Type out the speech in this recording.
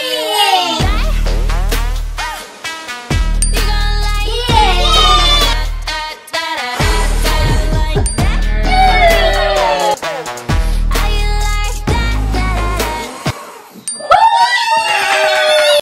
Yay!